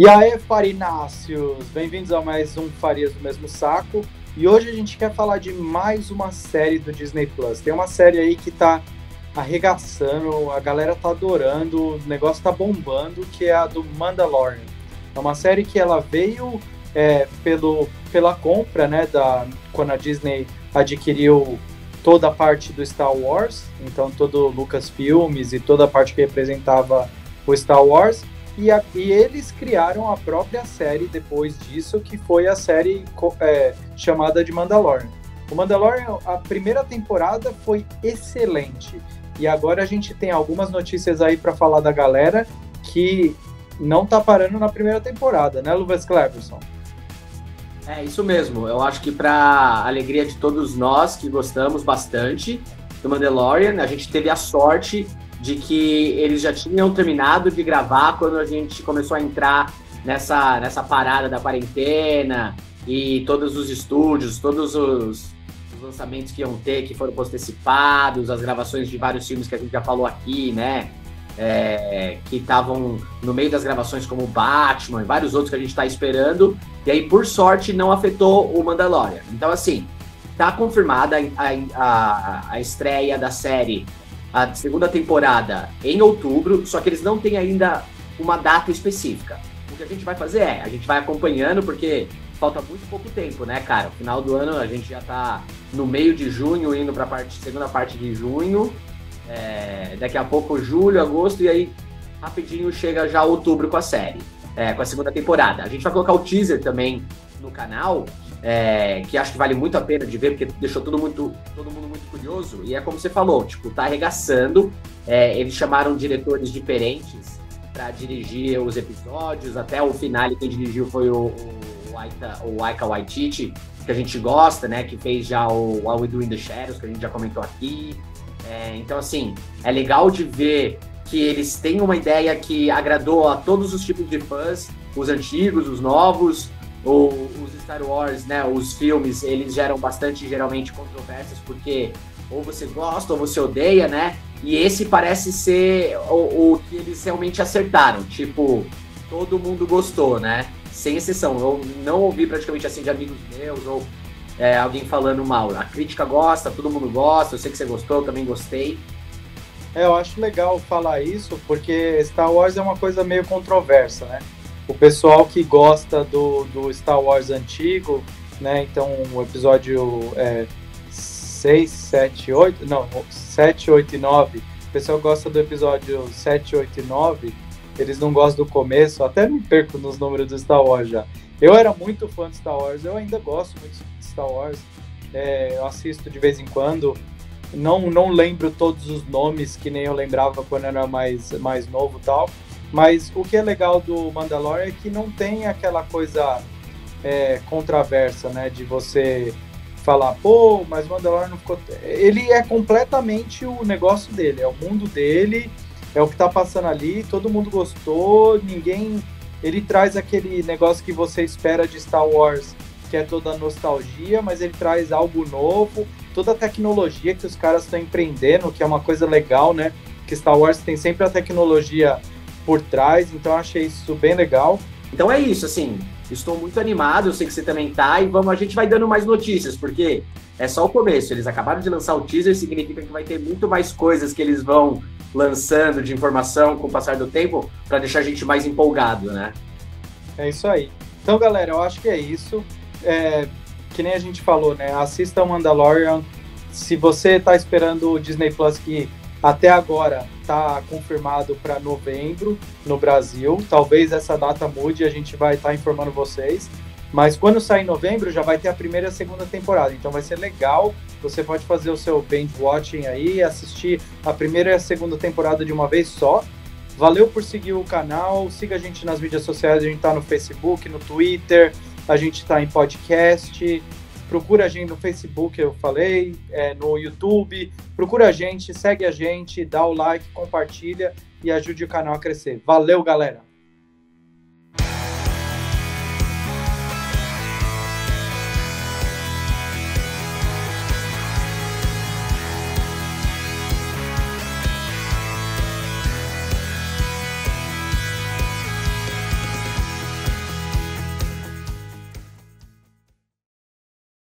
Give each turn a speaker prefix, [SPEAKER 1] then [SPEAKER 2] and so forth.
[SPEAKER 1] E aí, Farináceos! Bem-vindos a mais um Farias do Mesmo Saco. E hoje a gente quer falar de mais uma série do Disney Plus. Tem uma série aí que tá arregaçando, a galera tá adorando, o negócio tá bombando, que é a do Mandalorian. É uma série que ela veio é, pelo, pela compra, né, da, quando a Disney adquiriu toda a parte do Star Wars, então todo o Lucasfilmes e toda a parte que representava o Star Wars, e, a, e, eles criaram a própria série depois disso, que foi a série é, chamada de Mandalorian. O Mandalorian, a primeira temporada foi excelente. E agora a gente tem algumas notícias aí para falar da galera que não tá parando na primeira temporada, né, Lucas Cleverson?
[SPEAKER 2] É isso mesmo. Eu acho que para alegria de todos nós que gostamos bastante do Mandalorian, a gente teve a sorte de que eles já tinham terminado de gravar quando a gente começou a entrar nessa, nessa parada da quarentena e todos os estúdios, todos os, os lançamentos que iam ter, que foram postecipados, as gravações de vários filmes que a gente já falou aqui, né? É, que estavam no meio das gravações, como Batman e vários outros que a gente está esperando. E aí, por sorte, não afetou o Mandalorian. Então, assim, tá confirmada a, a, a estreia da série a segunda temporada em outubro, só que eles não têm ainda uma data específica. O que a gente vai fazer é, a gente vai acompanhando, porque falta muito pouco tempo, né, cara? No final do ano a gente já tá no meio de junho, indo pra parte, segunda parte de junho. É, daqui a pouco julho, agosto, e aí rapidinho chega já outubro com a série, é, com a segunda temporada. A gente vai colocar o teaser também no canal, é, que acho que vale muito a pena de ver, porque deixou todo, muito, todo mundo muito curioso. E é como você falou, tipo, tá arregaçando. É, eles chamaram diretores diferentes para dirigir os episódios. Até o final quem dirigiu foi o, o, Aika, o Aika Waititi, que a gente gosta, né? Que fez já o All We Do in the Shadows, que a gente já comentou aqui. É, então, assim, é legal de ver que eles têm uma ideia que agradou a todos os tipos de fãs, os antigos, os novos, os Star Wars, né, os filmes, eles geram bastante, geralmente, controvérsias, porque ou você gosta ou você odeia, né? E esse parece ser o, o que eles realmente acertaram. Tipo, todo mundo gostou, né? Sem exceção. Eu não ouvi praticamente assim de amigos meus ou é, alguém falando mal. A crítica gosta, todo mundo gosta. Eu sei que você gostou, eu também gostei.
[SPEAKER 1] É, eu acho legal falar isso, porque Star Wars é uma coisa meio controversa, né? O pessoal que gosta do, do Star Wars antigo, né? Então, o episódio é, 6, 7, 8, não, 7, 8 e 9. O pessoal gosta do episódio 7, 8 e 9. Eles não gostam do começo, até me perco nos números do Star Wars já. Eu era muito fã de Star Wars, eu ainda gosto muito de Star Wars. É, eu assisto de vez em quando. Não, não lembro todos os nomes que nem eu lembrava quando eu era mais, mais novo tal mas o que é legal do Mandalorian é que não tem aquela coisa é, controversa, né? De você falar, pô, mas o Mandalorian não ficou. Ele é completamente o negócio dele, é o mundo dele, é o que tá passando ali, todo mundo gostou, ninguém. Ele traz aquele negócio que você espera de Star Wars, que é toda nostalgia, mas ele traz algo novo, toda a tecnologia que os caras estão empreendendo, que é uma coisa legal, né? Que Star Wars tem sempre a tecnologia por trás, então achei isso bem legal.
[SPEAKER 2] Então é isso, assim, estou muito animado, eu sei que você também tá, e vamos, a gente vai dando mais notícias, porque é só o começo, eles acabaram de lançar o teaser, significa que vai ter muito mais coisas que eles vão lançando de informação com o passar do tempo, para deixar a gente mais empolgado, né?
[SPEAKER 1] É isso aí. Então, galera, eu acho que é isso. É, que nem a gente falou, né? Assista o Mandalorian. Se você está esperando o Disney Plus que até agora está confirmado para novembro no Brasil. Talvez essa data mude e a gente vai estar tá informando vocês. Mas quando sair em novembro já vai ter a primeira e a segunda temporada. Então vai ser legal. Você pode fazer o seu binge watching aí, assistir a primeira e a segunda temporada de uma vez só. Valeu por seguir o canal. Siga a gente nas mídias sociais. A gente está no Facebook, no Twitter, a gente está em podcast. Procura a gente no Facebook, eu falei, é, no YouTube. Procura a gente, segue a gente, dá o like, compartilha e ajude o canal a crescer. Valeu, galera!